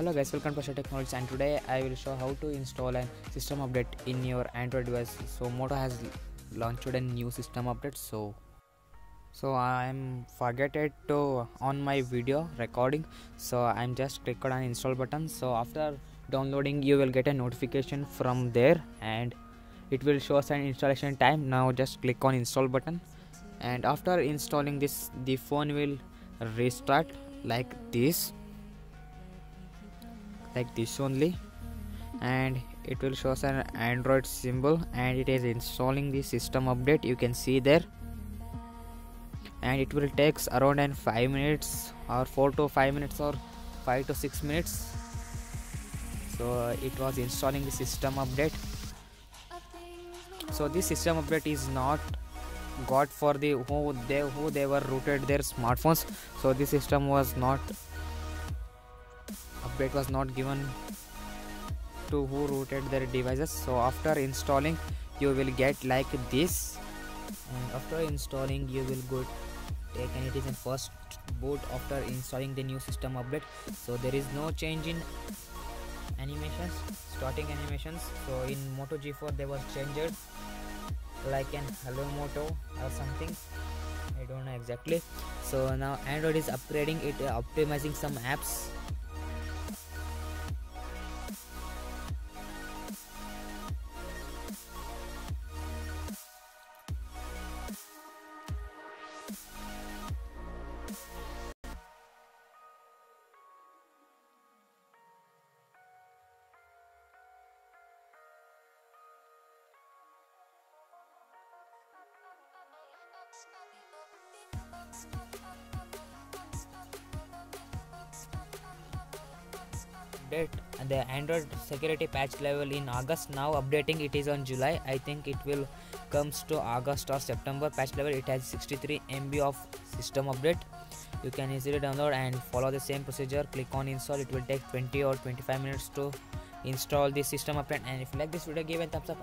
Hello guys, welcome to Technologies and today I will show how to install a system update in your Android device. So Moto has launched a new system update so so I'm forgetted to on my video recording. So I'm just click on install button. So after downloading you will get a notification from there and it will show us an installation time. Now just click on install button and after installing this the phone will restart like this like this only. And it will show us an android symbol and it is installing the system update. You can see there. And it will takes around an 5 minutes or 4 to 5 minutes or 5 to 6 minutes. So uh, it was installing the system update. So this system update is not got for the who they who they were rooted their smartphones. So this system was not update was not given to who rooted their devices. So after installing you will get like this. And after installing you will go take and it is in first boot. After installing the new system update. So there is no change in animations starting animations. So in moto g4 there was changed like an hello moto or something. I don't know exactly. So now android is upgrading it uh, optimizing some apps update the android security patch level in august. Now updating it is on july. I think it will comes to august or september. Patch level it has 63 mb of system update. You can easily download and follow the same procedure. Click on install. It will take 20 or 25 minutes to install the system update. And if you like this video give a thumbs up